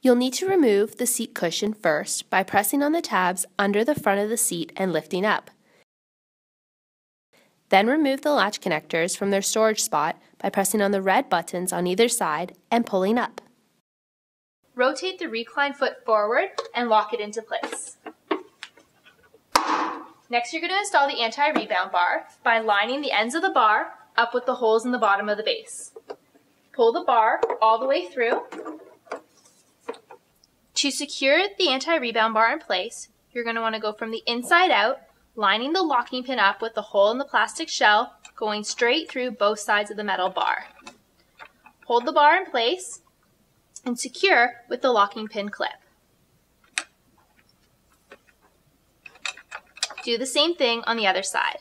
You'll need to remove the seat cushion first by pressing on the tabs under the front of the seat and lifting up. Then remove the latch connectors from their storage spot by pressing on the red buttons on either side and pulling up. Rotate the recline foot forward and lock it into place. Next, you're going to install the anti-rebound bar by lining the ends of the bar up with the holes in the bottom of the base. Pull the bar all the way through. To secure the anti-rebound bar in place, you're going to want to go from the inside out, lining the locking pin up with the hole in the plastic shell, going straight through both sides of the metal bar. Hold the bar in place and secure with the locking pin clip. Do the same thing on the other side.